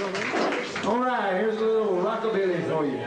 All right, here's a little rockabilly for you.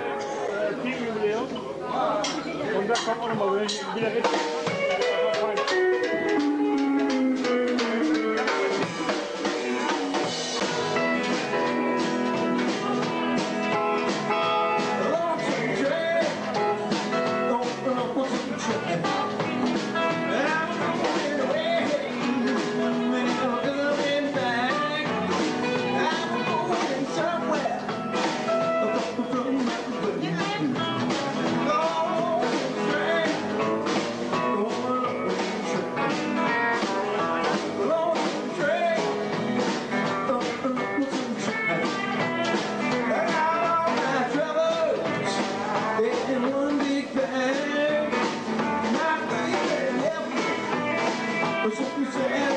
شعير